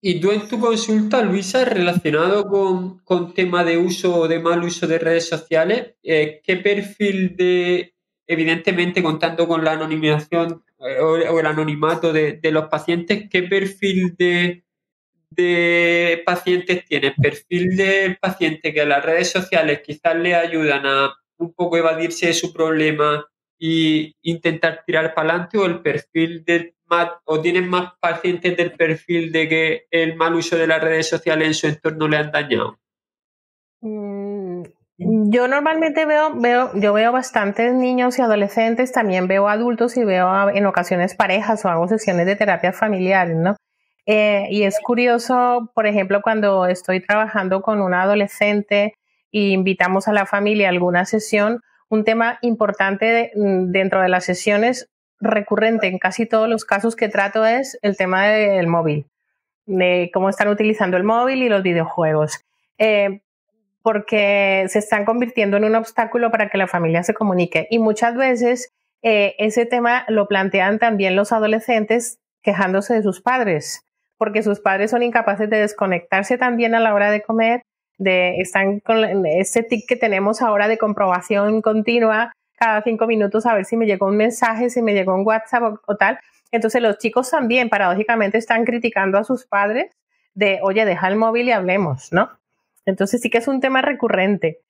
Y tú en tu consulta, Luisa, relacionado con, con tema de uso o de mal uso de redes sociales, eh, ¿qué perfil de, evidentemente contando con la anonimización eh, o, el anonimato de, los pacientes, qué perfil de, de pacientes tienes? ¿Perfil del paciente que las redes sociales quizás le ayudan a un poco evadirse de su problema e intentar tirar para adelante o el perfil del o tienen más pacientes del perfil de que el mal uso de las redes sociales en su entorno le han dañado? Mm, yo normalmente veo, veo, yo veo bastantes niños y adolescentes, también veo adultos y veo en ocasiones parejas o hago sesiones de terapia familiar, ¿no? Eh, y es curioso, por ejemplo, cuando estoy trabajando con un adolescente e invitamos a la familia a alguna sesión, un tema importante mm, dentro de las sesiones recurrente en casi todos los casos que trato es el tema del móvil, de cómo están utilizando el móvil y los videojuegos, eh, porque se están convirtiendo en un obstáculo para que la familia se comunique. Y muchas veces eh, ese tema lo plantean también los adolescentes quejándose de sus padres, porque sus padres son incapaces de desconectarse también a la hora de comer, de están con ese tic que tenemos ahora de comprobación continua cada cinco minutos a ver si me llegó un mensaje, si me llegó un WhatsApp o, tal. Entonces los chicos también, paradójicamente, están criticando a sus padres de, oye, deja el móvil y hablemos, ¿no? Entonces sí que es un tema recurrente.